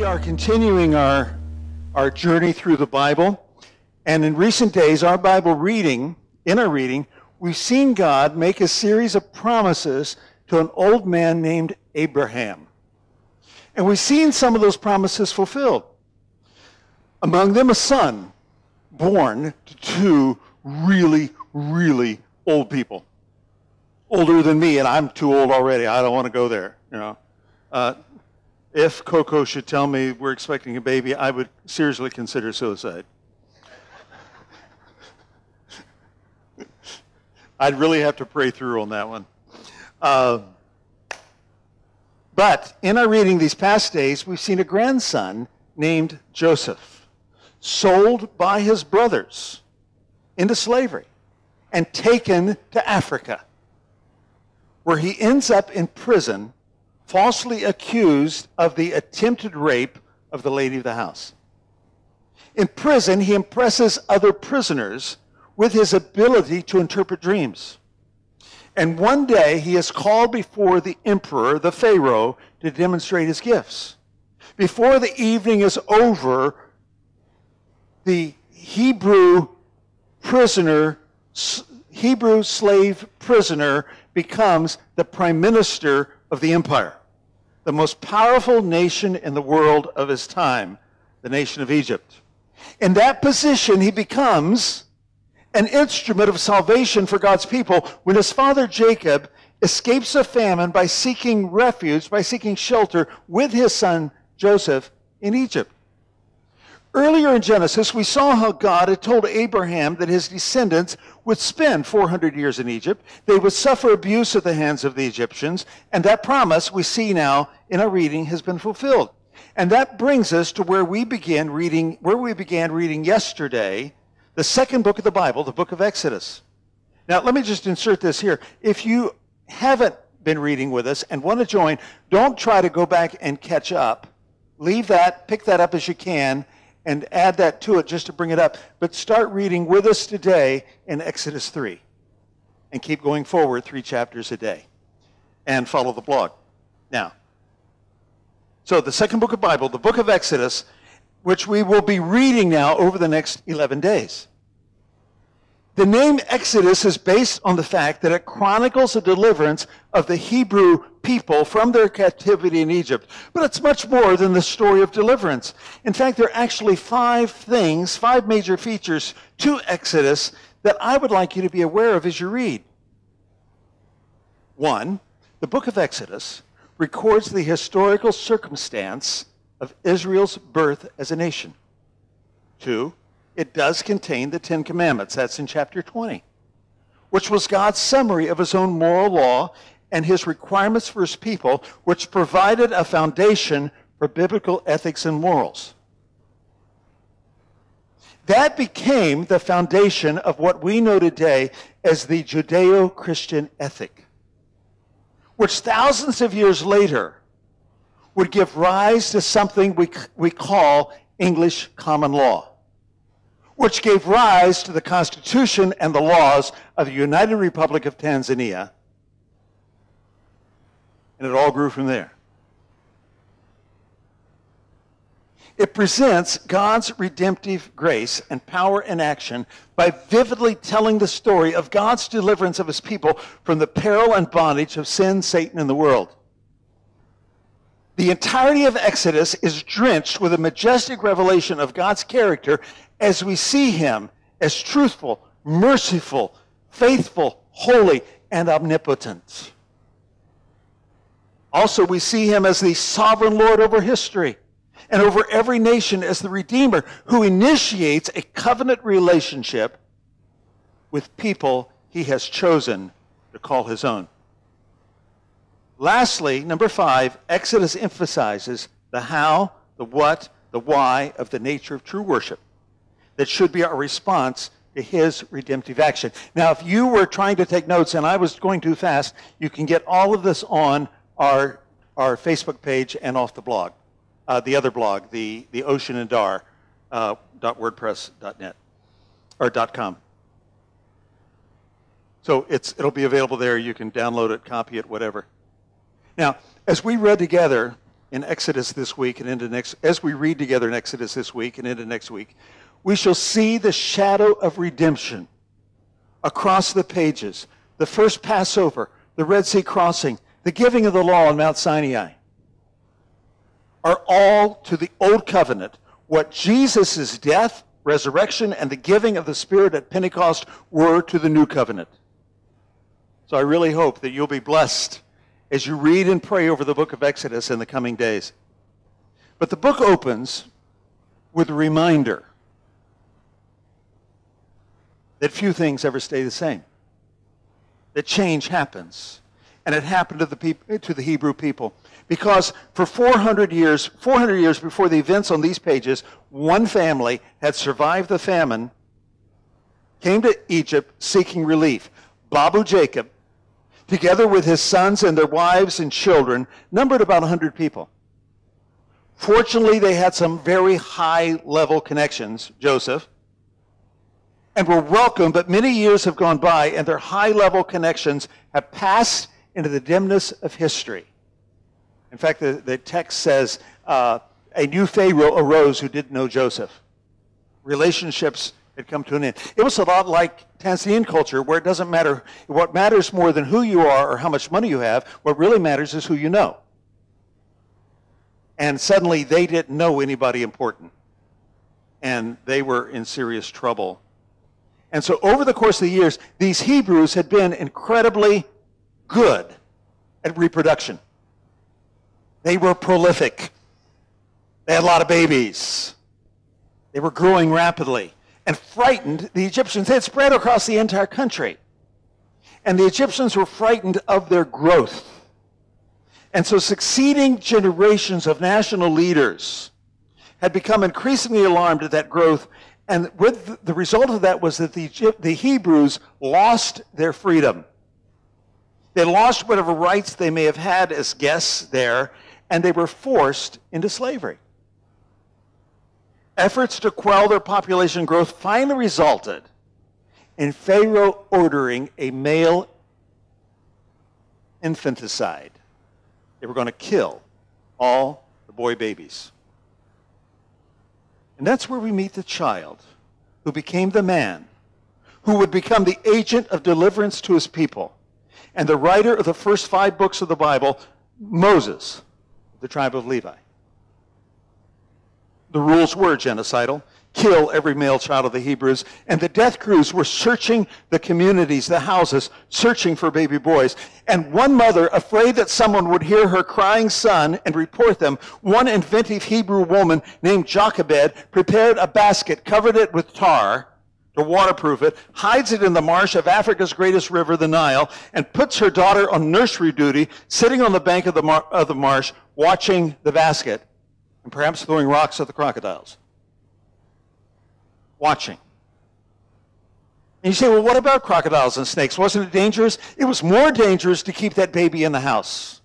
We are continuing our, our journey through the Bible. And in recent days, our Bible reading, in our reading, we've seen God make a series of promises to an old man named Abraham. And we've seen some of those promises fulfilled. Among them, a son born to two really, really old people. Older than me, and I'm too old already. I don't want to go there, you know. Uh, if Coco should tell me we're expecting a baby, I would seriously consider suicide. I'd really have to pray through on that one. Uh, but in our reading these past days, we've seen a grandson named Joseph sold by his brothers into slavery and taken to Africa, where he ends up in prison falsely accused of the attempted rape of the lady of the house. In prison, he impresses other prisoners with his ability to interpret dreams. And one day, he is called before the emperor, the Pharaoh, to demonstrate his gifts. Before the evening is over, the Hebrew prisoner, Hebrew slave prisoner, becomes the prime minister of the empire the most powerful nation in the world of his time, the nation of Egypt. In that position, he becomes an instrument of salvation for God's people when his father Jacob escapes a famine by seeking refuge, by seeking shelter with his son Joseph in Egypt. Earlier in Genesis, we saw how God had told Abraham that his descendants would spend 400 years in Egypt. They would suffer abuse at the hands of the Egyptians. And that promise we see now in our reading has been fulfilled. And that brings us to where we began reading, where we began reading yesterday, the second book of the Bible, the book of Exodus. Now, let me just insert this here. If you haven't been reading with us and want to join, don't try to go back and catch up. Leave that, pick that up as you can, and add that to it just to bring it up. But start reading with us today in Exodus 3 and keep going forward three chapters a day and follow the blog. Now, so the second book of Bible, the book of Exodus, which we will be reading now over the next 11 days. The name Exodus is based on the fact that it chronicles the deliverance of the Hebrew people from their captivity in Egypt. But it's much more than the story of deliverance. In fact, there are actually five things, five major features to Exodus that I would like you to be aware of as you read. One, the book of Exodus records the historical circumstance of Israel's birth as a nation. Two, it does contain the Ten Commandments. That's in chapter 20, which was God's summary of his own moral law and his requirements for his people, which provided a foundation for biblical ethics and morals. That became the foundation of what we know today as the Judeo Christian ethic, which thousands of years later would give rise to something we, we call English common law which gave rise to the Constitution and the laws of the United Republic of Tanzania. And it all grew from there. It presents God's redemptive grace and power in action by vividly telling the story of God's deliverance of his people from the peril and bondage of sin, Satan, and the world. The entirety of Exodus is drenched with a majestic revelation of God's character as we see him as truthful, merciful, faithful, holy, and omnipotent. Also, we see him as the sovereign Lord over history and over every nation as the Redeemer who initiates a covenant relationship with people he has chosen to call his own. Lastly, number five, Exodus emphasizes the how, the what, the why of the nature of true worship that should be our response to his redemptive action. Now, if you were trying to take notes and I was going too fast, you can get all of this on our, our Facebook page and off the blog, uh, the other blog, the, the Ocean in Dar, uh, .wordpress.net or .com. So it's, it'll be available there. You can download it, copy it, whatever. Now, as we read together in Exodus this week and into next, as we read together in Exodus this week and into next week, we shall see the shadow of redemption across the pages. The first Passover, the Red Sea crossing, the giving of the law on Mount Sinai are all to the old covenant what Jesus' death, resurrection, and the giving of the Spirit at Pentecost were to the new covenant. So I really hope that you'll be blessed as you read and pray over the book of Exodus in the coming days. But the book opens with a reminder that few things ever stay the same, that change happens. And it happened to the, peop- to the Hebrew people. Because for 400 years, 400 years before the events on these pages, one family had survived the famine, came to Egypt seeking relief. Babu Jacob, together with his sons and their wives and children, numbered about 100 people. Fortunately, they had some very high level connections, Joseph, and were welcome, but many years have gone by, and their high level connections have passed into the dimness of history. In fact, the, the text says uh, a new Pharaoh arose who didn't know Joseph. Relationships had come to an end. It was a lot like Tanzanian culture, where it doesn't matter what matters more than who you are or how much money you have. What really matters is who you know. And suddenly they didn't know anybody important. And they were in serious trouble. And so over the course of the years, these Hebrews had been incredibly good at reproduction. They were prolific. They had a lot of babies. They were growing rapidly and frightened the Egyptians. They had spread across the entire country. And the Egyptians were frightened of their growth. And so succeeding generations of national leaders had become increasingly alarmed at that growth. And with the result of that was that the, the Hebrews lost their freedom. They lost whatever rights they may have had as guests there, and they were forced into slavery. Efforts to quell their population growth finally resulted in Pharaoh ordering a male infanticide. They were going to kill all the boy babies. And that's where we meet the child who became the man who would become the agent of deliverance to his people and the writer of the first five books of the Bible, Moses, the tribe of Levi. The rules were genocidal kill every male child of the Hebrews. And the death crews were searching the communities, the houses, searching for baby boys. And one mother, afraid that someone would hear her crying son and report them, one inventive Hebrew woman named Jochebed prepared a basket, covered it with tar, to waterproof it, hides it in the marsh of Africa's greatest river, the Nile, and puts her daughter on nursery duty, sitting on the bank of the, mar- of the marsh, watching the basket, and perhaps throwing rocks at the crocodiles. Watching. And you say, well, what about crocodiles and snakes? Wasn't it dangerous? It was more dangerous to keep that baby in the house.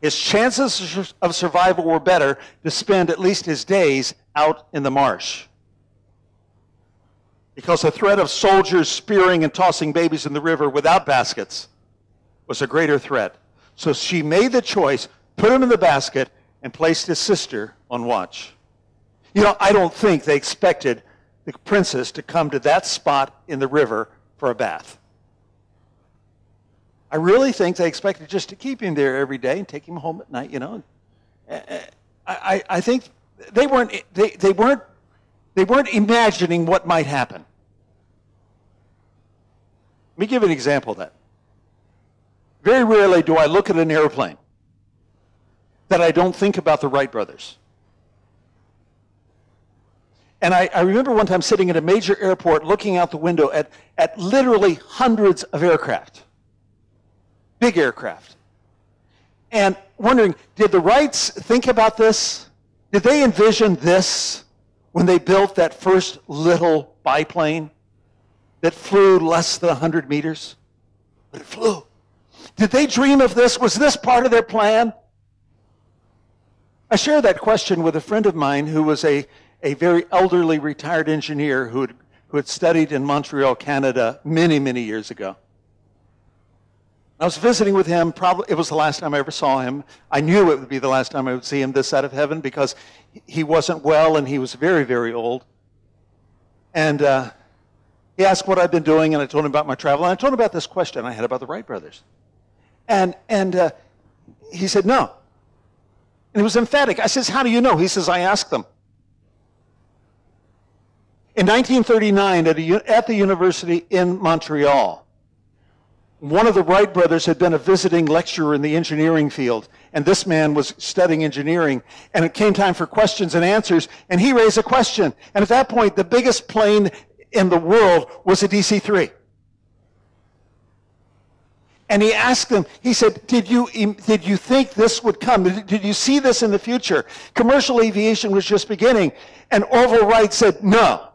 His chances of survival were better to spend at least his days out in the marsh because the threat of soldiers spearing and tossing babies in the river without baskets was a greater threat. So she made the choice, put him in the basket, and placed his sister on watch. You know, I don't think they expected the princess to come to that spot in the river for a bath. I really think they expected just to keep him there every day and take him home at night, you know. Eh, eh, I, I, I think they weren't, they, they weren't they weren't imagining what might happen. Let me give an example of that. Very rarely do I look at an airplane that I don't think about the Wright brothers. And I, I, remember one time sitting at a major airport looking out the window at, at literally hundreds of aircraft, big aircraft, and wondering, did the Wrights think about this? Did they envision this? when they built that first little biplane that flew less than 100 meters? But it flew. Did they dream of this? Was this part of their plan? I shared that question with a friend of mine who was a, a very elderly retired engineer who had, who had studied in Montreal, Canada, many, many years ago. I was visiting with him. Probably it was the last time I ever saw him. I knew it would be the last time I would see him this side of heaven because he wasn't well and he was very, very old. And uh, he asked what I'd been doing, and I told him about my travel. And I told him about this question I had about the Wright brothers. And and uh, he said no. And he was emphatic. I says, "How do you know?" He says, "I asked them." In 1939, at, a, at the university in Montreal, one of the Wright brothers had been a visiting lecturer in the engineering field, and this man was studying engineering. And it came time for questions and answers, and he raised a question. And at that point, the biggest plane in the world was a DC 3. And he asked them, he said, did you, did you think this would come? Did you see this in the future? Commercial aviation was just beginning. And Orville Wright said, no.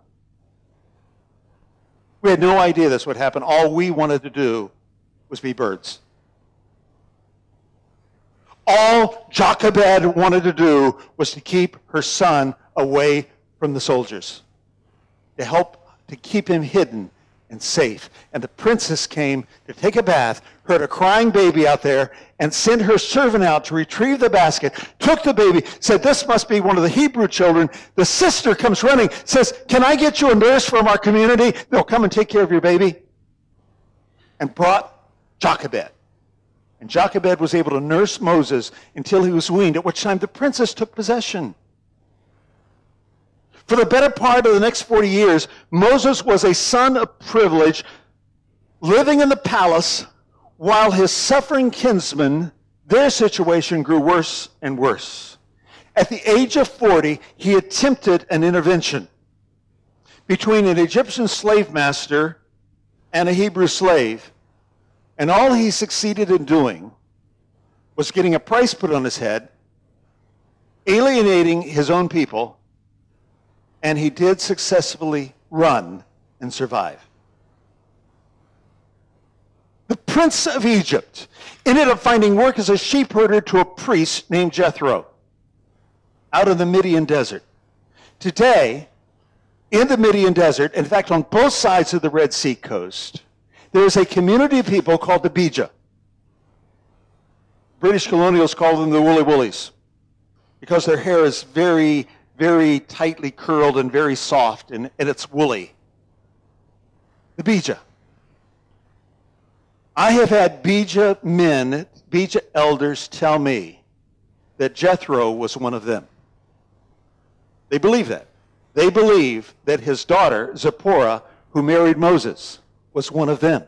We had no idea this would happen. All we wanted to do was be birds. All Jochebed wanted to do was to keep her son away from the soldiers, to help to keep him hidden and safe. And the princess came to take a bath, heard a crying baby out there, and sent her servant out to retrieve the basket, took the baby, said, This must be one of the Hebrew children. The sister comes running, says, Can I get you a nurse from our community? They'll come and take care of your baby. And brought Jochebed. And Jochebed was able to nurse Moses until he was weaned, at which time the princess took possession. For the better part of the next 40 years, Moses was a son of privilege, living in the palace, while his suffering kinsmen, their situation grew worse and worse. At the age of 40, he attempted an intervention between an Egyptian slave master and a Hebrew slave and all he succeeded in doing was getting a price put on his head, alienating his own people, and he did successfully run and survive. The prince of Egypt ended up finding work as a sheep herder to a priest named Jethro out of the Midian desert. Today, in the Midian desert, in fact, on both sides of the Red Sea coast, there's a community of people called the Beja. British colonials called them the Woolly Woolies because their hair is very, very tightly curled and very soft and, and it's woolly. The Beja. I have had Beja men, Beja elders tell me that Jethro was one of them. They believe that. They believe that his daughter, Zipporah, who married Moses, was one of them.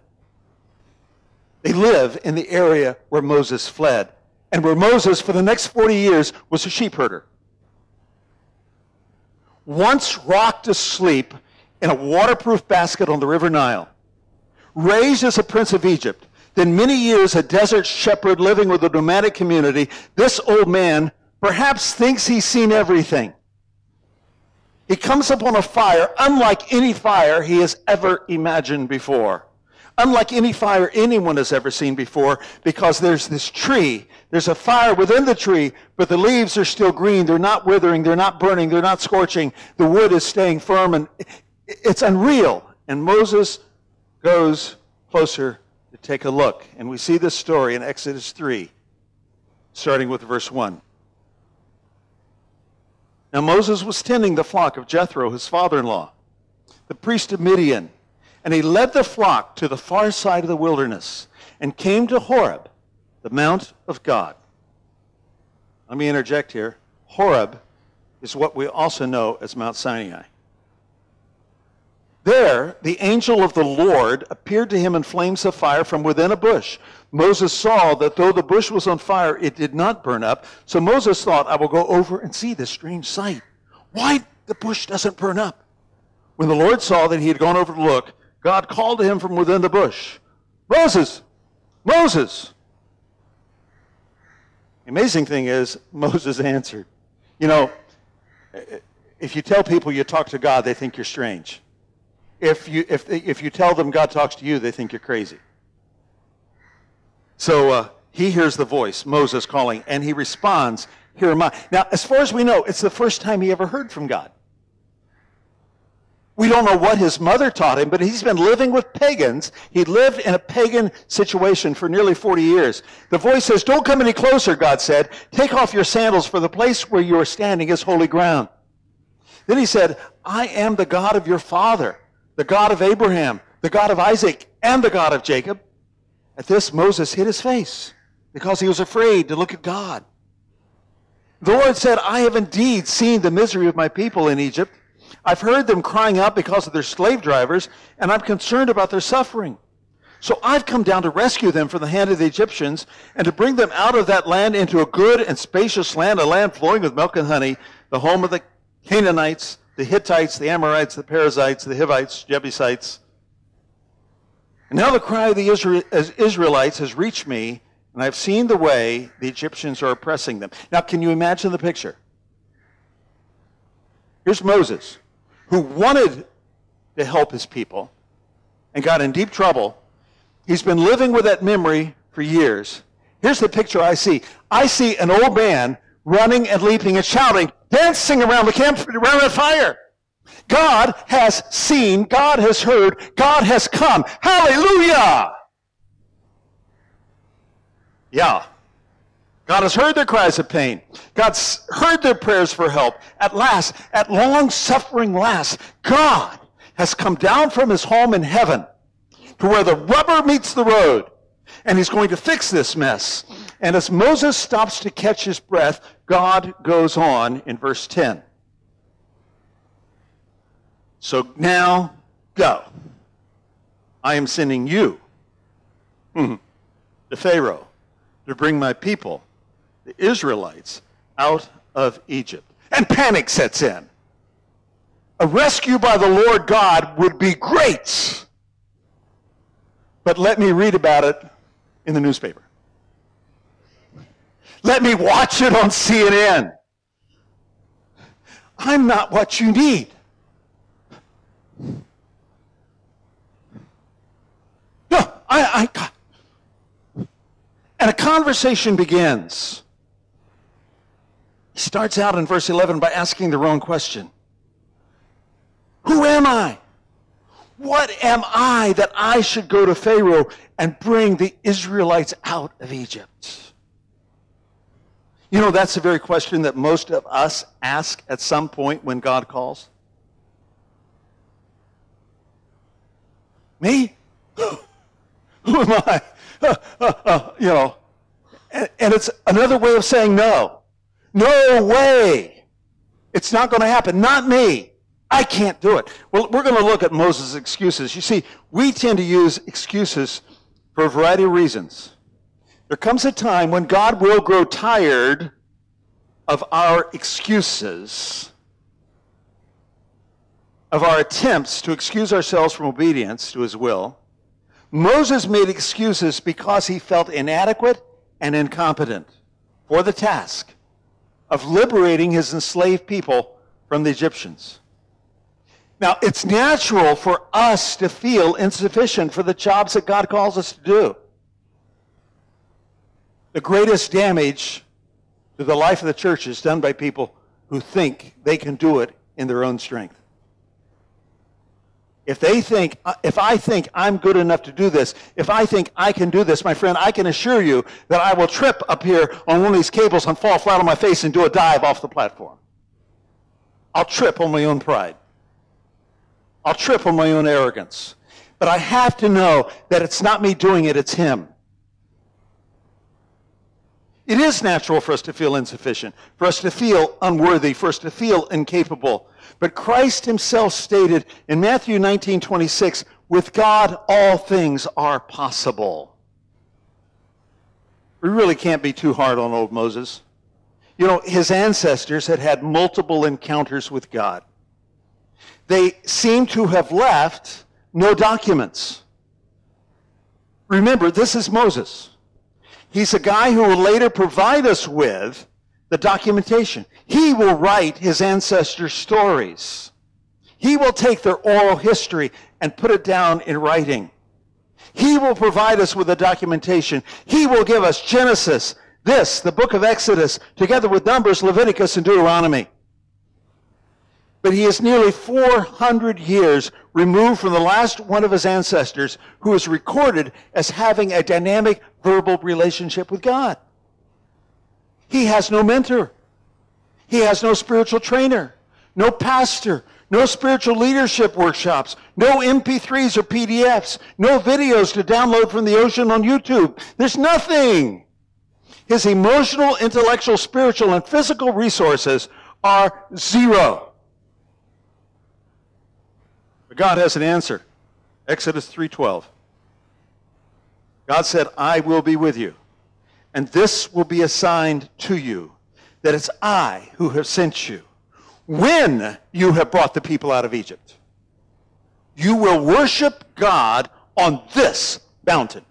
They live in the area where Moses fled, and where Moses, for the next 40 years, was a sheep herder. Once rocked asleep in a waterproof basket on the River Nile, raised as a prince of Egypt, then many years a desert shepherd living with a nomadic community, this old man perhaps thinks he's seen everything. He comes upon a fire unlike any fire he has ever imagined before. Unlike any fire anyone has ever seen before, because there's this tree. There's a fire within the tree, but the leaves are still green. They're not withering. They're not burning. They're not scorching. The wood is staying firm, and it's unreal. And Moses goes closer to take a look. And we see this story in Exodus 3, starting with verse 1. Now Moses was tending the flock of Jethro, his father in law, the priest of Midian, and he led the flock to the far side of the wilderness and came to Horeb, the mount of God. Let me interject here. Horeb is what we also know as Mount Sinai. There, the angel of the Lord appeared to him in flames of fire from within a bush. Moses saw that though the bush was on fire, it did not burn up. So Moses thought, I will go over and see this strange sight. Why the bush doesn't burn up? When the Lord saw that he had gone over to look, God called to him from within the bush, Moses, Moses. The amazing thing is, Moses answered. You know, if you tell people you talk to God, they think you're strange. If you, if, if you tell them God talks to you, they think you're crazy. So uh, he hears the voice, Moses calling, and he responds, Here am I. Now, as far as we know, it's the first time he ever heard from God. We don't know what his mother taught him, but he's been living with pagans. He lived in a pagan situation for nearly 40 years. The voice says, Don't come any closer, God said. Take off your sandals, for the place where you are standing is holy ground. Then he said, I am the God of your father, the God of Abraham, the God of Isaac, and the God of Jacob. At this, Moses hid his face because he was afraid to look at God. The Lord said, I have indeed seen the misery of my people in Egypt I've heard them crying out because of their slave drivers, and I'm concerned about their suffering. So I've come down to rescue them from the hand of the Egyptians and to bring them out of that land into a good and spacious land, a land flowing with milk and honey, the home of the Canaanites, the Hittites, the Amorites, the Perizzites, the Hivites, Jebusites. And now the cry of the Israelites has reached me, and I've seen the way the Egyptians are oppressing them. Now, can you imagine the picture? Here's Moses who wanted to help his people and got in deep trouble. He's been living with that memory for years. Here's the picture I see. I see an old man running and leaping and shouting, dancing around the camp, around the fire. God has seen, God has heard, God has come. Hallelujah! Yeah. God has heard their cries of pain. God's heard their prayers for help. At last, at long suffering last, God has come down from his home in heaven to where the rubber meets the road. And he's going to fix this mess. And as Moses stops to catch his breath, God goes on in verse 10. So now go. I am sending you to Pharaoh to bring my people the Israelites out of Egypt. And panic sets in. A rescue by the Lord God would be great. But let me read about it in the newspaper. Let me watch it on CNN. I'm not what you need. No, I, I, and a conversation begins starts out in verse 11 by asking the wrong question Who am I? What am I that I should go to Pharaoh and bring the Israelites out of Egypt? You know, that's the very question that most of us ask at some point when God calls. Me? Who am I? You know, and it's another way of saying no. No way. It's not going to happen. Not me. I can't do it. Well, we're going to look at Moses' excuses. You see, we tend to use excuses for a variety of reasons. There comes a time when God will grow tired of our excuses, of our attempts to excuse ourselves from obedience to his will. Moses made excuses because he felt inadequate and incompetent for the task of liberating his enslaved people from the Egyptians. Now, it's natural for us to feel insufficient for the jobs that God calls us to do. The greatest damage to the life of the church is done by people who think they can do it in their own strength. If they think, uh, if I think I'm good enough to do this, if I think I can do this, my friend, I can assure you that I will trip up here on one of these cables and fall flat on my face and do a dive off the platform. I'll trip on my own pride. I'll trip on my own arrogance. But I have to know that it's not me doing it, it's Him. It is natural for us to feel insufficient, for us to feel unworthy, for us to feel incapable. But Christ himself stated in Matthew 19, 26, with God all things are possible. We really can't be too hard on old Moses. You know, his ancestors had had multiple encounters with God. They seem to have left no documents. Remember, this is Moses. He's a guy who will later provide us with the documentation. He will write his ancestors' stories. He will take their oral history and put it down in writing. He will provide us with the documentation. He will give us Genesis, this, the book of Exodus, together with Numbers, Leviticus, and Deuteronomy. But he is nearly 400 years removed from the last one of his ancestors who is recorded as having a dynamic verbal relationship with God. He has no mentor. He has no spiritual trainer, no pastor, no spiritual leadership workshops, no MP3s or PDFs, no videos to download from the ocean on YouTube. There's nothing. His emotional, intellectual, spiritual, and physical resources are zero. God has an answer. Exodus 3:12. God said, "I will be with you, and this will be a sign to you that it's I who have sent you. When you have brought the people out of Egypt, you will worship God on this mountain."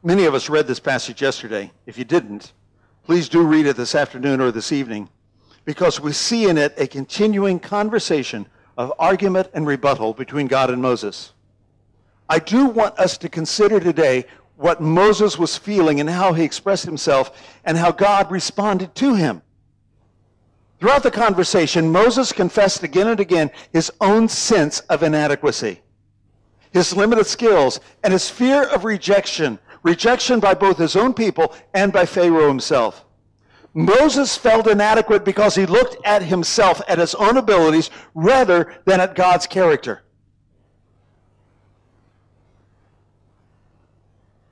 Many of us read this passage yesterday. If you didn't, please do read it this afternoon or this evening because we see in it a continuing conversation of argument and rebuttal between God and Moses. I do want us to consider today what Moses was feeling and how he expressed himself and how God responded to him. Throughout the conversation, Moses confessed again and again his own sense of inadequacy, his limited skills, and his fear of rejection rejection by both his own people and by Pharaoh himself. Moses felt inadequate because he looked at himself, at his own abilities, rather than at God's character.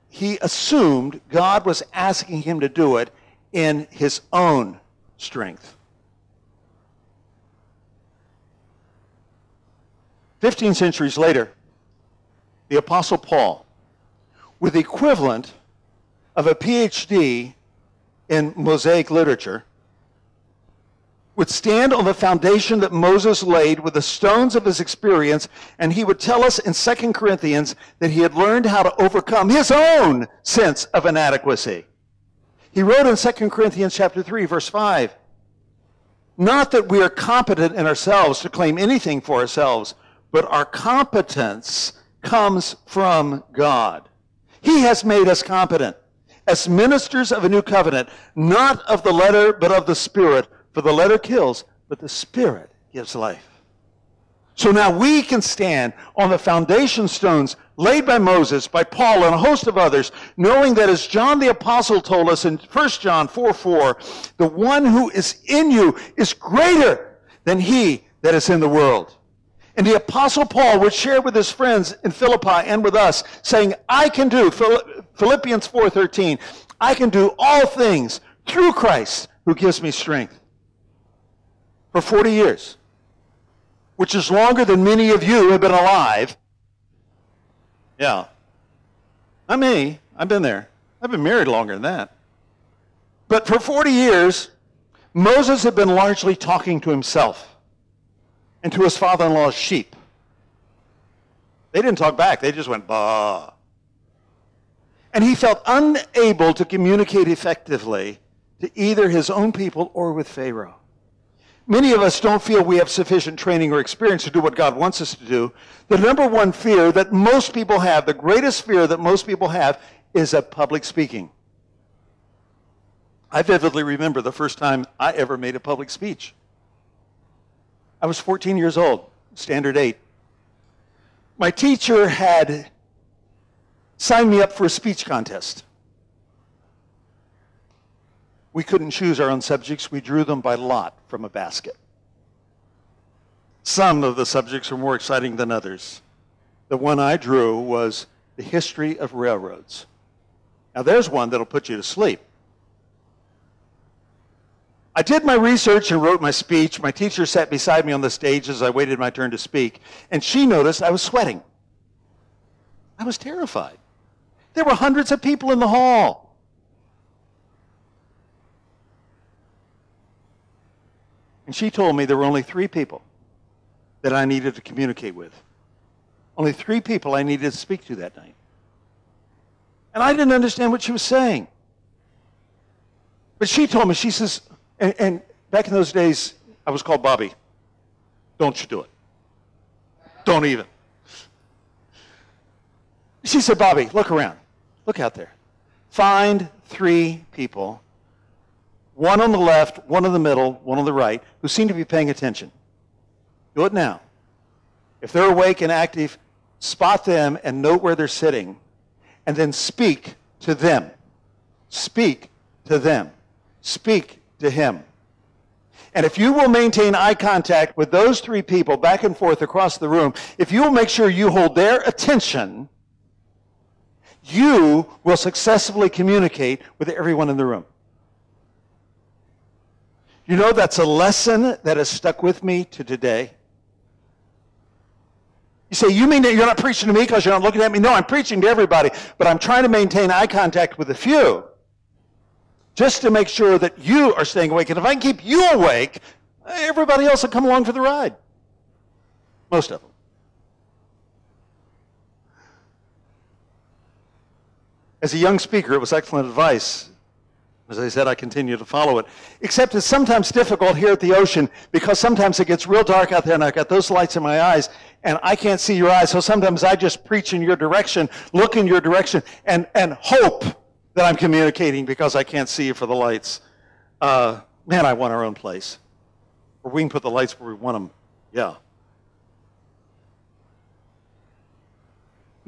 He assumed God was asking him to do it in his own strength. Fifteen centuries later, the Apostle Paul with the equivalent of a PhD in Mosaic literature would stand on the foundation that Moses laid with the stones of his experience, and he would tell us in 2 Corinthians that he had learned how to overcome his own sense of inadequacy. He wrote in 2 Corinthians chapter 3 verse 5, not that we are competent in ourselves to claim anything for ourselves, but our competence comes from God. He has made us competent as ministers of a new covenant, not of the letter, but of the Spirit. For the letter kills, but the Spirit gives life. So now we can stand on the foundation stones laid by Moses, by Paul, and a host of others, knowing that as John the Apostle told us in 1 John 4 4, the one who is in you is greater than he that is in the world. And the apostle Paul would share with his friends in Philippi and with us, saying, I can do, Philippians 4.13, I can do all things through Christ who gives me strength. For 40 years, which is longer than many of you have been alive. Yeah. Not me. I've been there. I've been married longer than that. But for 40 years, Moses had been largely talking to himself and to his father in law's sheep. They didn't talk back, they just went, bah. And he felt unable to communicate effectively to either his own people or with Pharaoh. Many of us don't feel we have sufficient training or experience to do what God wants us to do. The number one fear that most people have, the greatest fear that most people have, is of public speaking. I vividly remember the first time I ever made a public speech. I was 14 years old, standard eight. My teacher had signed me up for a speech contest. We couldn't choose our own subjects, we drew them by lot from a basket. Some of the subjects were more exciting than others. The one I drew was the history of railroads. Now, there's one that'll put you to sleep. I did my research and wrote my speech. My teacher sat beside me on the stage as I waited my turn to speak, and she noticed I was sweating. I was terrified. There were hundreds of people in the hall. And she told me there were only three people that I needed to communicate with. Only three people I needed to speak to that night. And I didn't understand what she was saying. But she told me, she says, and, and back in those days, I was called Bobby. Don't you do it. Don't even. She said, Bobby, look around. Look out there. Find three people one on the left, one in the middle, one on the right, who seem to be paying attention. Do it now. If they're awake and active, spot them and note where they're sitting, and then speak to them. Speak to them. Speak to him. And if you will maintain eye contact with those three people back and forth across the room, if you will make sure you hold their attention, you will successfully communicate with everyone in the room. You know, that's a lesson that has stuck with me to today. You say, you mean that you're not preaching to me because you're not looking at me? No, I'm preaching to everybody, but I'm trying to maintain eye contact with a few just to make sure that you are staying awake. And if I can keep you awake, everybody else will come along for the ride. Most of them. As a young speaker, it was excellent advice. As I said, I continue to follow it. Except it's sometimes difficult here at the ocean because sometimes it gets real dark out there and I've got those lights in my eyes and I can't see your eyes. So sometimes I just preach in your direction, look in your direction, and, and hope that I'm communicating because I can't see you for the lights. Uh, man, I want our own place. Or we can put the lights where we want them. Yeah.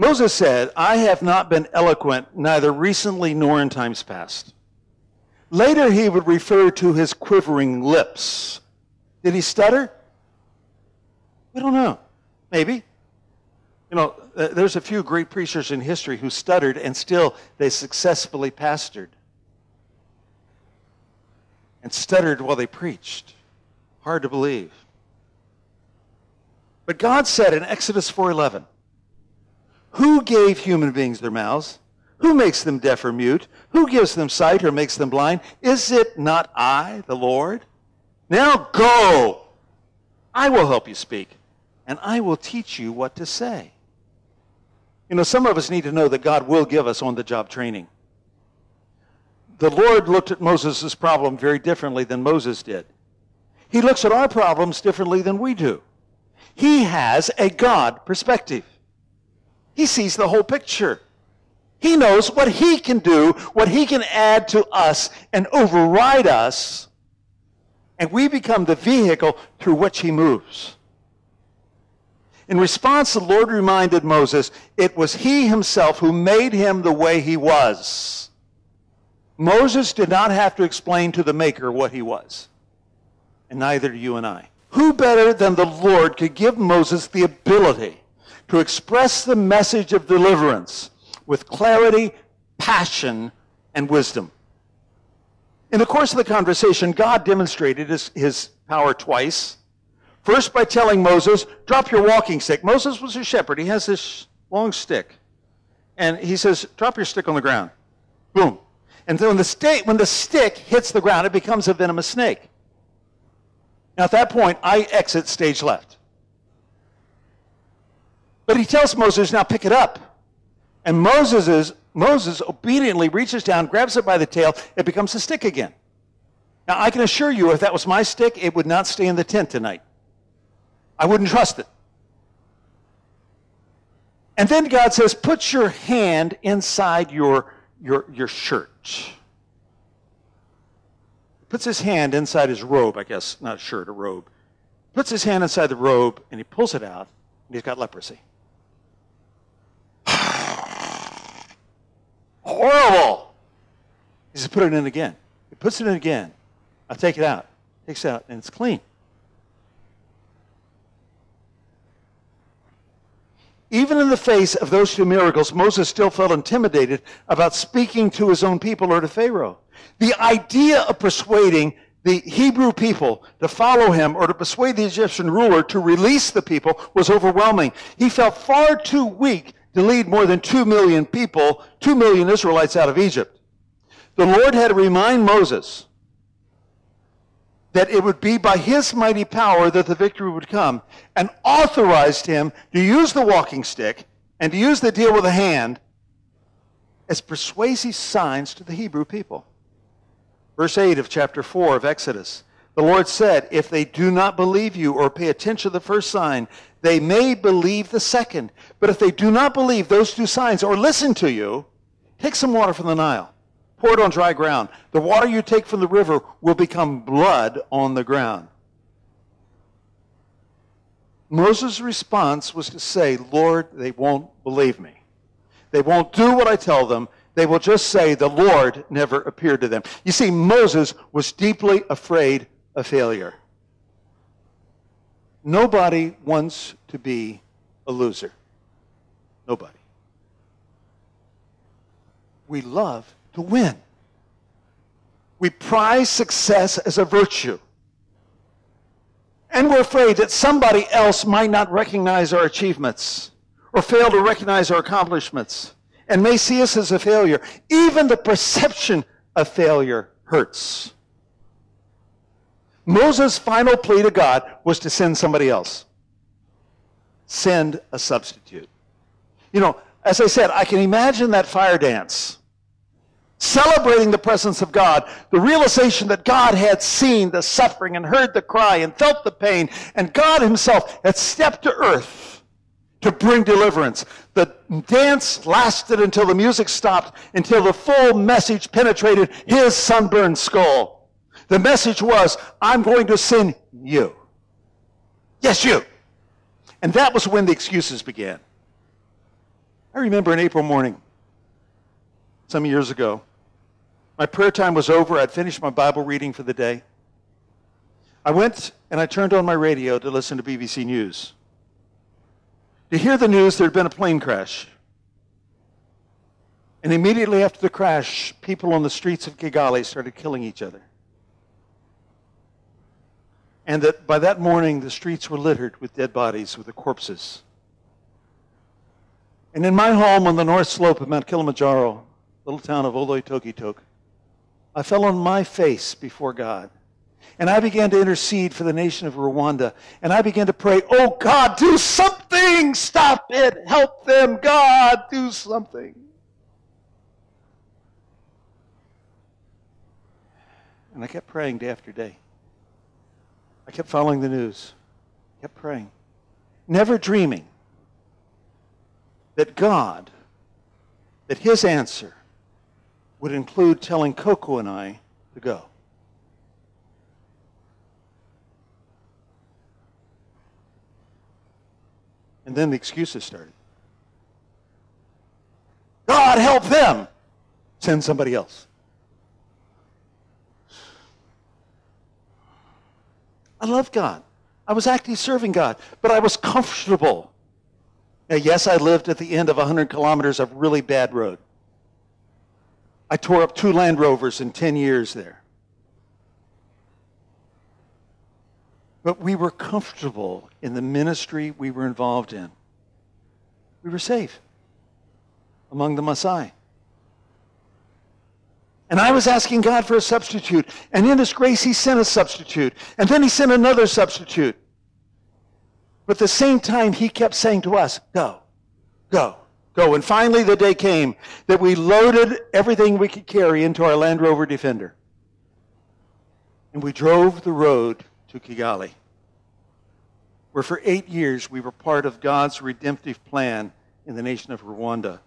Moses said, I have not been eloquent neither recently nor in times past. Later, he would refer to his quivering lips. Did he stutter? We don't know. Maybe. You know, uh, there's a few great preachers in history who stuttered and still they successfully pastored. And stuttered while they preached. Hard to believe. But God said in Exodus 4:11, "Who gave human beings their mouths? Who makes them deaf or mute? Who gives them sight or makes them blind? Is it not I, the Lord? Now go. I will help you speak, and I will teach you what to say. You know, some of us need to know that God will give us on the job training. The Lord looked at Moses' problem very differently than Moses did. He looks at our problems differently than we do. He has a God perspective. He sees the whole picture. He knows what he can do, what he can add to us and override us, and we become the vehicle through which he moves. In response, the Lord reminded Moses it was he himself who made him the way he was. Moses did not have to explain to the Maker what he was, and neither do you and I. Who better than the Lord could give Moses the ability to express the message of deliverance with clarity, passion, and wisdom. In the course of the conversation, God demonstrated his, his power twice. First, by telling Moses, drop your walking stick. Moses was a shepherd. He has this long stick. And he says, drop your stick on the ground. Boom. And then when the, when the stick hits the ground, it becomes a venomous snake. Now, at that point, I exit stage left. But he tells Moses, now pick it up. And Moses, is, Moses obediently reaches down, grabs it by the tail, it becomes a stick again. Now, I can assure you, if that was my stick, it would not stay in the tent tonight. I wouldn't trust it. And then God says, put your hand inside your, your, your shirt. Puts his hand inside his robe, I guess, not a shirt, a robe. Puts his hand inside the robe, and he pulls it out, and he's got leprosy. Horrible. He says, put it in again. He puts it in again. I take it out. Takes it out, and it's clean. Even in the face of those two miracles, Moses still felt intimidated about speaking to his own people or to Pharaoh. The idea of persuading the Hebrew people to follow him or to persuade the Egyptian ruler to release the people was overwhelming. He felt far too weak to lead more than 2 million people, 2 million Israelites out of Egypt. The Lord had to remind Moses that it would be by his mighty power that the victory would come and authorized him to use the walking stick and to use the deal with the hand as persuasive signs to the Hebrew people. Verse 8 of chapter 4 of Exodus. The Lord said, If they do not believe you or pay attention to the first sign, they may believe the second. But if they do not believe those two signs or listen to you, take some water from the Nile, pour it on dry ground. The water you take from the river will become blood on the ground. Moses' response was to say, Lord, they won't believe me. They won't do what I tell them. They will just say, the Lord never appeared to them. You see, Moses was deeply afraid of failure. Nobody wants to be a loser. Nobody. We love to win. We prize success as a virtue. And we're afraid that somebody else might not recognize our achievements or fail to recognize our accomplishments and may see us as a failure. Even the perception of failure hurts. Moses' final plea to God was to send somebody else. Send a substitute. You know, as I said, I can imagine that fire dance. Celebrating the presence of God, the realization that God had seen the suffering and heard the cry and felt the pain, and God Himself had stepped to earth to bring deliverance. The dance lasted until the music stopped, until the full message penetrated His sunburned skull. The message was, I'm going to send you. Yes, you. And that was when the excuses began. I remember an April morning, some years ago. My prayer time was over. I'd finished my Bible reading for the day. I went and I turned on my radio to listen to BBC News. To hear the news, there had been a plane crash. And immediately after the crash, people on the streets of Kigali started killing each other and that by that morning the streets were littered with dead bodies, with the corpses. And in my home on the north slope of Mount Kilimanjaro, little town of Oloitokitok, I fell on my face before God. And I began to intercede for the nation of Rwanda. And I began to pray, Oh God, do something! Stop it! Help them! God, do something! And I kept praying day after day. I kept following the news, kept praying, never dreaming that God, that his answer would include telling Coco and I to go. And then the excuses started. God, help them. Send somebody else. I love God. I was actually serving God, but I was comfortable. Now, yes, I lived at the end of 100 kilometers of really bad road. I tore up two Land Rovers in 10 years there. But we were comfortable in the ministry we were involved in. We were safe among the Maasai. And I was asking God for a substitute. And in His grace, He sent a substitute. And then He sent another substitute. But at the same time, He kept saying to us, go, go, go. And finally, the day came that we loaded everything we could carry into our Land Rover Defender. And we drove the road to Kigali, where for eight years we were part of God's redemptive plan in the nation of Rwanda.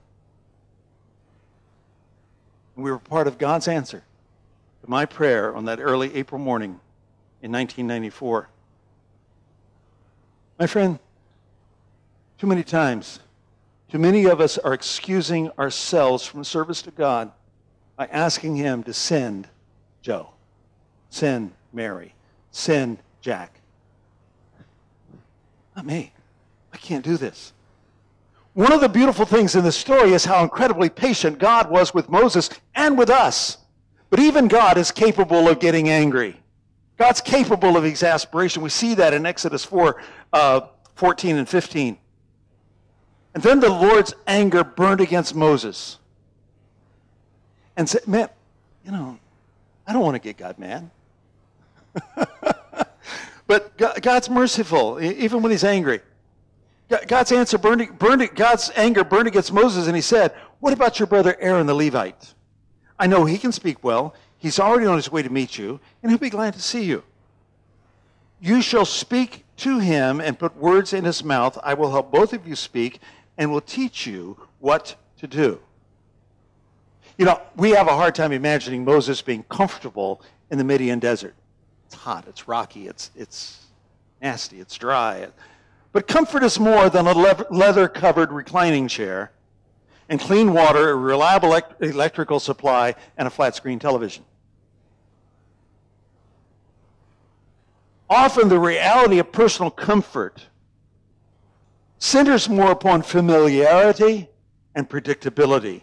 We were part of God's answer to my prayer on that early April morning in 1994. My friend, too many times, too many of us are excusing ourselves from service to God by asking Him to send Joe, send Mary, send Jack. Not me. I can't do this. One of the beautiful things in this story is how incredibly patient God was with Moses and with us. But even God is capable of getting angry. God's capable of exasperation. We see that in Exodus 4, uh, 14 and 15. And then the Lord's anger burned against Moses. And said, man, you know, I don't want to get God mad. but God's merciful, even when he's angry. God's answer burned, burned, God's anger burned against Moses, and he said, What about your brother Aaron the Levite? I know he can speak well. He's already on his way to meet you, and he'll be glad to see you. You shall speak to him and put words in his mouth. I will help both of you speak and will teach you what to do. You know, we have a hard time imagining Moses being comfortable in the Midian desert. It's hot, it's rocky, it's, it's nasty, it's dry. But comfort is more than a leather covered reclining chair and clean water, a reliable electrical supply, and a flat screen television. Often the reality of personal comfort centers more upon familiarity and predictability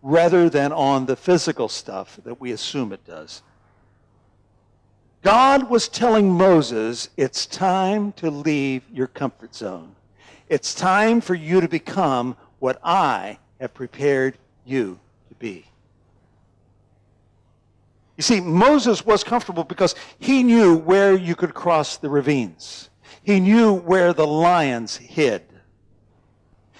rather than on the physical stuff that we assume it does. God was telling Moses, it's time to leave your comfort zone. It's time for you to become what I have prepared you to be. You see, Moses was comfortable because he knew where you could cross the ravines. He knew where the lions hid.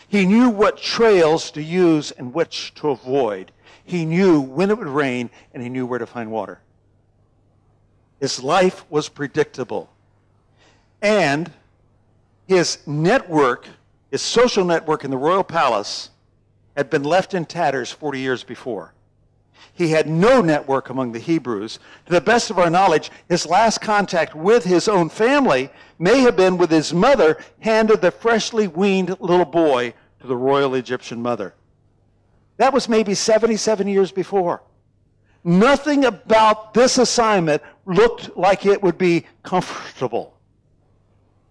He knew what trails to use and which to avoid. He knew when it would rain and he knew where to find water. His life was predictable. And his network, his social network in the royal palace, had been left in tatters 40 years before. He had no network among the Hebrews. To the best of our knowledge, his last contact with his own family may have been with his mother handed the freshly weaned little boy to the royal Egyptian mother. That was maybe 77 years before. Nothing about this assignment looked like it would be comfortable.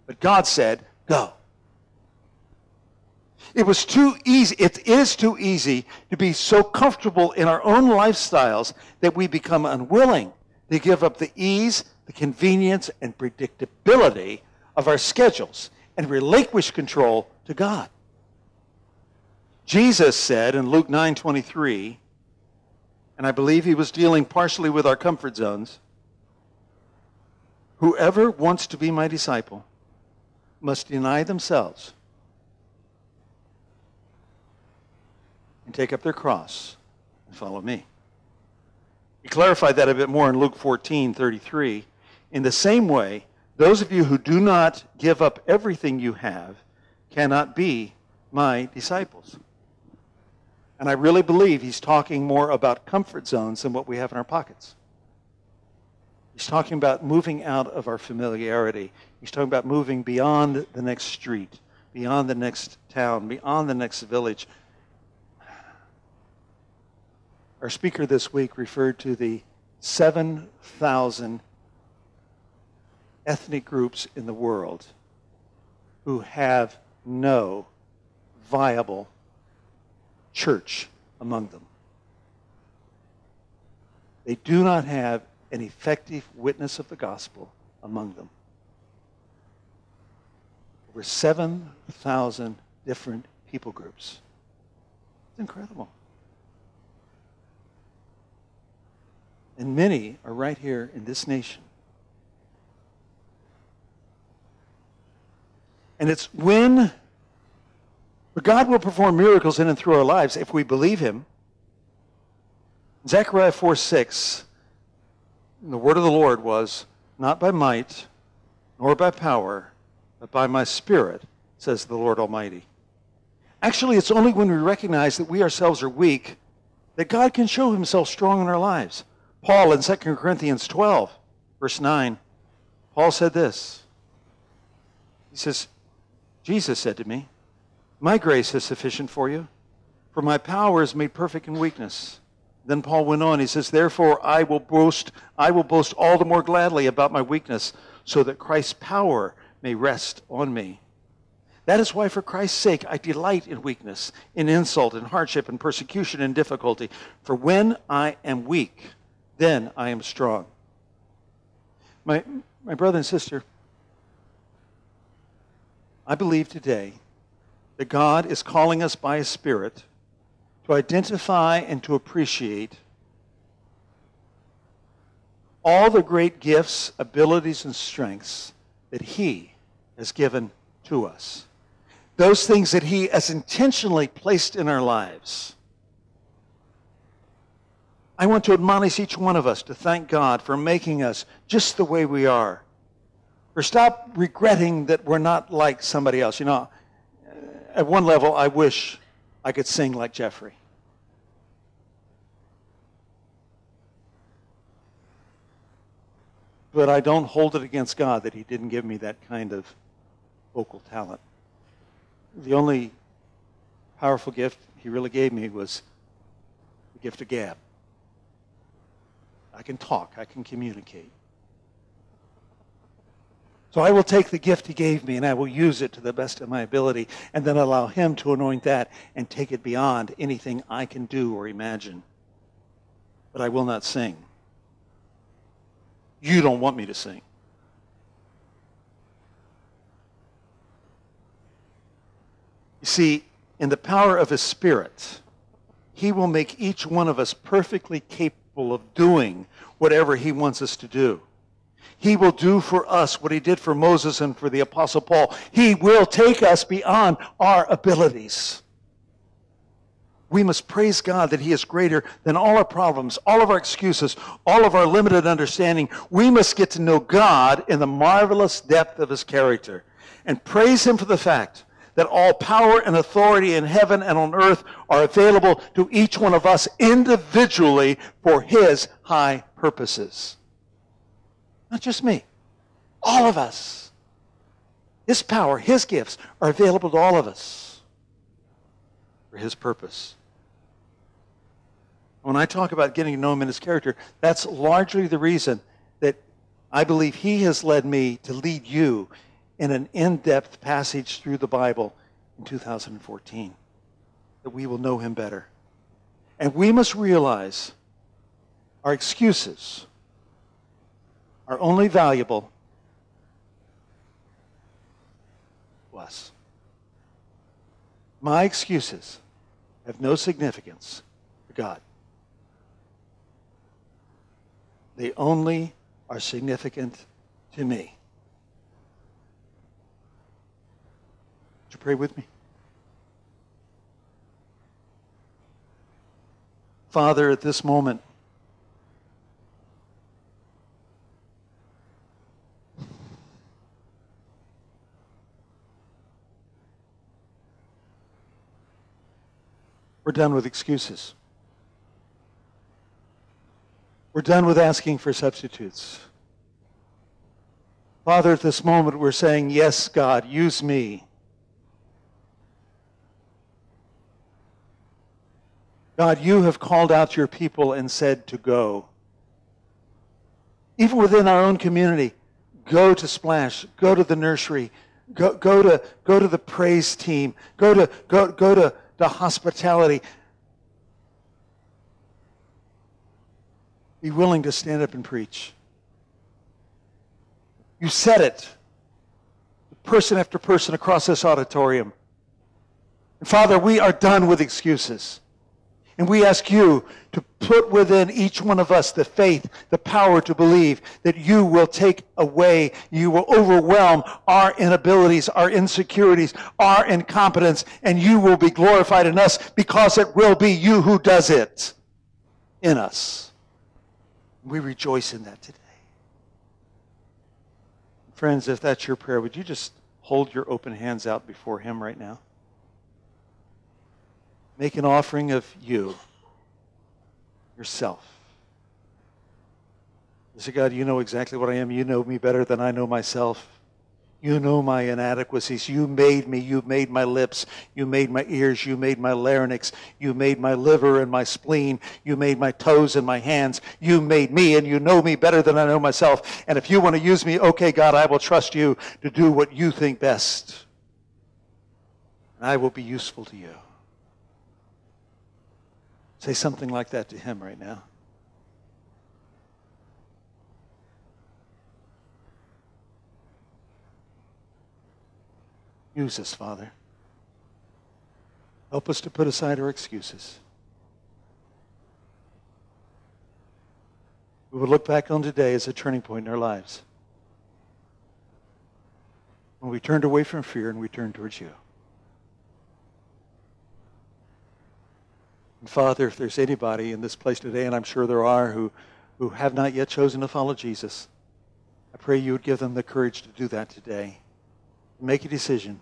But God said, Go. It was too easy, it is too easy to be so comfortable in our own lifestyles that we become unwilling to give up the ease, the convenience, and predictability of our schedules and relinquish control to God. Jesus said in Luke 9:23, and I believe he was dealing partially with our comfort zones, whoever wants to be my disciple must deny themselves and take up their cross and follow me. He clarified that a bit more in Luke 14:33. In the same way, those of you who do not give up everything you have cannot be my disciples. And I really believe he's talking more about comfort zones than what we have in our pockets. He's talking about moving out of our familiarity. He's talking about moving beyond the next street, beyond the next town, beyond the next village. Our speaker this week referred to the 7,000 ethnic groups in the world who have no viable church among them. They do not have an effective witness of the gospel among them. Over 7,000 different people groups. It's incredible. And many are right here in this nation. And it's when but God will perform miracles in and through our lives if we believe Him. Zechariah 4 6, the word of the Lord was, Not by might, nor by power, but by my Spirit, says the Lord Almighty. Actually, it's only when we recognize that we ourselves are weak that God can show Himself strong in our lives. Paul in 2 Corinthians 12, verse 9, Paul said this. He says, Jesus said to me, my grace is sufficient for you, for my power is made perfect in weakness. Then Paul went on, he says, Therefore I will boast, I will boast all the more gladly about my weakness, so that Christ's power may rest on me. That is why, for Christ's sake, I delight in weakness, in insult, in hardship, in persecution, in difficulty. For when I am weak, then I am strong. My, my brother and sister, I believe today that God is calling us by His Spirit to identify and to appreciate all the great gifts, abilities, and strengths that He has given to us. Those things that He has intentionally placed in our lives. I want to admonish each one of us to thank God for making us just the way we are. For stop regretting that we're not like somebody else. You know, at one level, I wish I could sing like Jeffrey. But I don't hold it against God that He didn't give me that kind of vocal talent. The only powerful gift He really gave me was the gift of gab. I can talk, I can communicate. So I will take the gift he gave me and I will use it to the best of my ability and then allow him to anoint that and take it beyond anything I can do or imagine. But I will not sing. You don't want me to sing. You see, in the power of his spirit, he will make each one of us perfectly capable of doing whatever he wants us to do. He will do for us what he did for Moses and for the Apostle Paul. He will take us beyond our abilities. We must praise God that He is greater than all our problems, all of our excuses, all of our limited understanding. We must get to know God in the marvelous depth of His character and praise Him for the fact that all power and authority in heaven and on earth are available to each one of us individually for His high purposes. Not just me, all of us. His power, His gifts are available to all of us for His purpose. When I talk about getting to know Him in His character, that's largely the reason that I believe He has led me to lead you in an in depth passage through the Bible in 2014, that we will know Him better. And we must realize our excuses are only valuable to us. My excuses have no significance to God. They only are significant to me. Would you pray with me? Father, at this moment, We're done with excuses. We're done with asking for substitutes. Father, at this moment, we're saying, Yes, God, use me. God, you have called out your people and said to go. Even within our own community, go to Splash, go to the nursery, go, go, to, go to the praise team, go to, go, go to the hospitality. Be willing to stand up and preach. You said it. Person after person across this auditorium. And Father, we are done with excuses. And we ask you to put within each one of us the faith, the power to believe that you will take away, you will overwhelm our inabilities, our insecurities, our incompetence, and you will be glorified in us because it will be you who does it in us. We rejoice in that today. Friends, if that's your prayer, would you just hold your open hands out before Him right now? Make an offering of you, yourself. Say, God, you know exactly what I am. You know me better than I know myself. You know my inadequacies. You made me. You made my lips. You made my ears. You made my larynx. You made my liver and my spleen. You made my toes and my hands. You made me, and you know me better than I know myself. And if you want to use me, okay, God, I will trust you to do what you think best. And I will be useful to you. Say something like that to him right now. Use us, Father. Help us to put aside our excuses. We would look back on today as a turning point in our lives. When we turned away from fear and we turned towards you. And Father, if there's anybody in this place today, and I'm sure there are, who, who have not yet chosen to follow Jesus, I pray you would give them the courage to do that today. Make a decision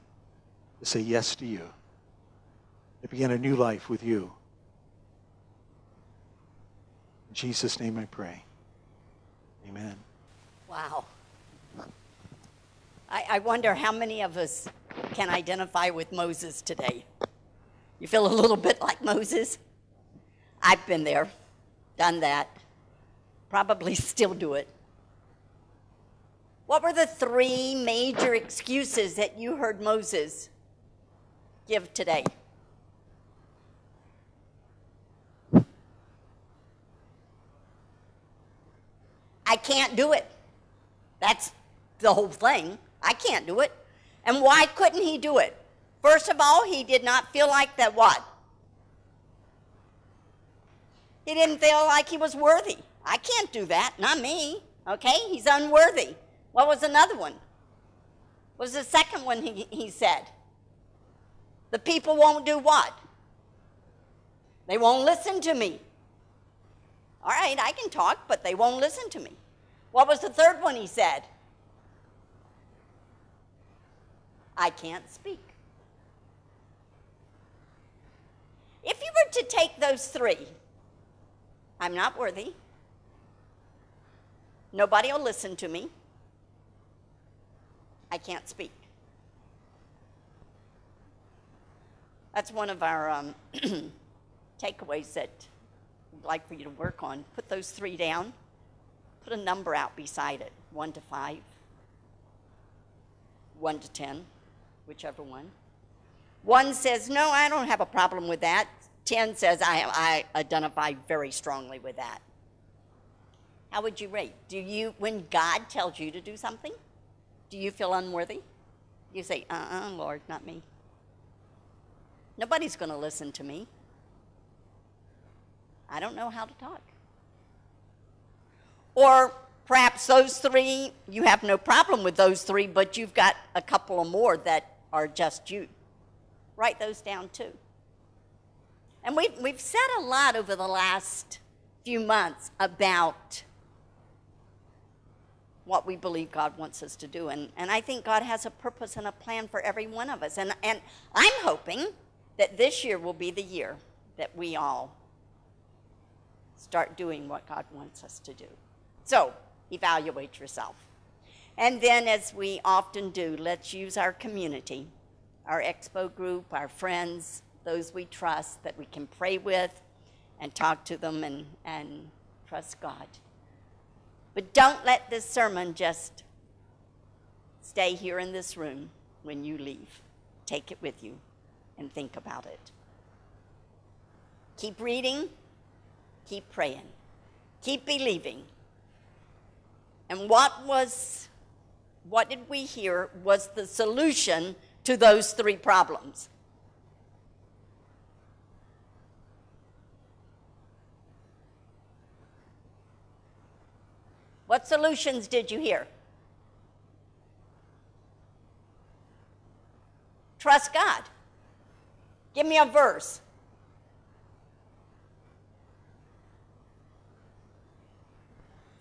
to say yes to you, to begin a new life with you. In Jesus' name I pray. Amen. Wow. I, I wonder how many of us can identify with Moses today. You feel a little bit like Moses? I've been there, done that, probably still do it. What were the three major excuses that you heard Moses give today? I can't do it. That's the whole thing. I can't do it. And why couldn't he do it? First of all, he did not feel like that what? He didn't feel like he was worthy. I can't do that, not me. Okay? He's unworthy. What was another one? What was the second one he, he said? The people won't do what? They won't listen to me. All right, I can talk, but they won't listen to me. What was the third one he said? I can't speak. If you were to take those three, I'm not worthy, nobody will listen to me, I can't speak. That's one of our um, takeaways that we'd like for you to work on. Put those three down, put a number out beside it one to five, one to ten whichever one. One says, No, I don't have a problem with that. Ten says, I, I identify very strongly with that. How would you rate? Do you, when God tells you to do something, do you feel unworthy? You say, uh uh Lord, not me. Nobody's going to listen to me. I don't know how to talk. Or perhaps those three, you have no problem with those three, but you've got a couple of more that are just you. Write those down too. And we've, we've said a lot over the last few months about what we believe God wants us to do. And, and I think God has a purpose and a plan for every one of us. And, and I'm hoping that this year will be the year that we all start doing what God wants us to do. So, evaluate yourself. And then, as we often do, let's use our community, our expo group, our friends, those we trust that we can pray with and talk to them and, and trust God. But don't let this sermon just stay here in this room when you leave. Take it with you and think about it. Keep reading, keep praying, keep believing. And what was what did we hear was the solution to those three problems? What solutions did you hear? Trust God. Give me a verse.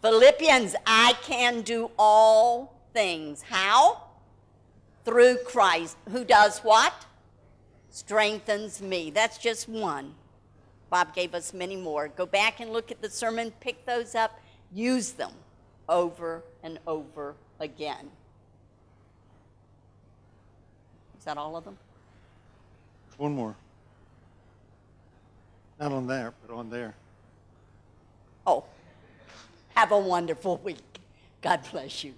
Philippians, I can do all things. How? Through Christ, who does what? Strengthens me. That's just one. Bob gave us many more. Go back and look at the sermon, pick those up, use them over and over again. Is that all of them? One more. Not on there, but on there. Oh, have a wonderful week. God bless you.